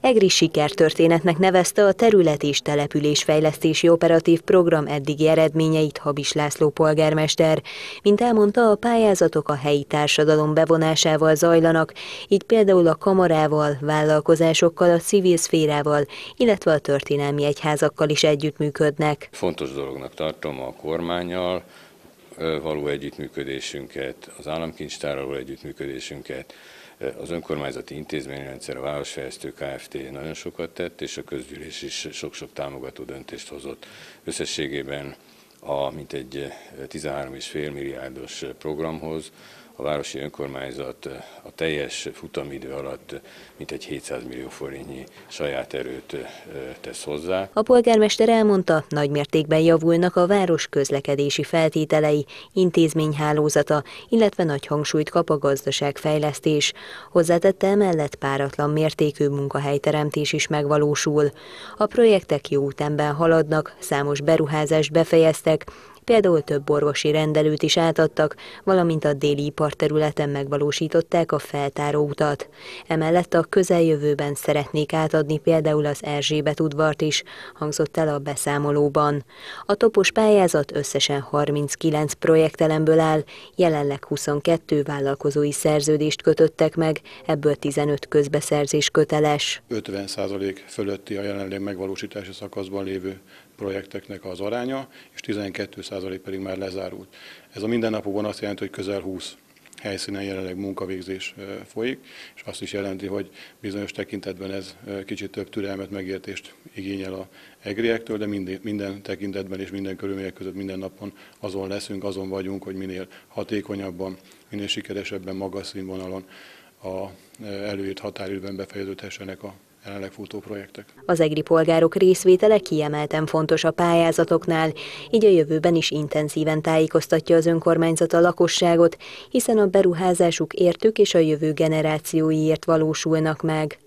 Egri sikertörténetnek nevezte a terület és településfejlesztési operatív program eddigi eredményeit Habis László polgármester. Mint elmondta, a pályázatok a helyi társadalom bevonásával zajlanak, így például a kamarával, vállalkozásokkal, a civil szférával, illetve a történelmi egyházakkal is együttműködnek. Fontos dolognak tartom a kormányjal, való együttműködésünket, az államkincstárral való együttműködésünket, az önkormányzati intézményrendszer, a Városfejlesztő Kft. nagyon sokat tett, és a közgyűlés is sok-sok támogató döntést hozott. Összességében a mintegy 13,5 milliárdos programhoz a városi önkormányzat a teljes futamidő alatt mintegy 700 millió forintnyi saját erőt tesz hozzá. A polgármester elmondta, nagymértékben javulnak a város közlekedési feltételei, intézményhálózata, illetve nagy hangsúlyt kap a gazdaságfejlesztés. Hozzátette emellett páratlan mértékű munkahelyteremtés is megvalósul. A projektek jó ütemben haladnak, számos beruházást befejeztek, Például több orvosi rendelőt is átadtak, valamint a déli iparterületen megvalósították a feltáró utat. Emellett a közeljövőben szeretnék átadni például az Erzsébet udvart is, hangzott el a beszámolóban. A topos pályázat összesen 39 projektelemből áll, jelenleg 22 vállalkozói szerződést kötöttek meg, ebből 15 közbeszerzés köteles. 50% fölötti a jelenleg megvalósítási szakaszban lévő projekteknek az aránya, és 12% pedig már lezárult. Ez a mindennapokban azt jelenti, hogy közel 20 helyszínen jelenleg munkavégzés folyik, és azt is jelenti, hogy bizonyos tekintetben ez kicsit több türelmet, megértést igényel a egriektől, de minden, minden tekintetben és minden körülmények között minden napon azon leszünk, azon vagyunk, hogy minél hatékonyabban, minél sikeresebben, magas színvonalon a előírt határidőben befejeződhessenek a jelenleg futó projektek. Az egri polgárok részvétele kiemelten fontos a pályázatoknál, így a jövőben is intenzíven tájékoztatja az önkormányzat a lakosságot, hiszen a beruházásuk értük és a jövő generációiért valósulnak meg.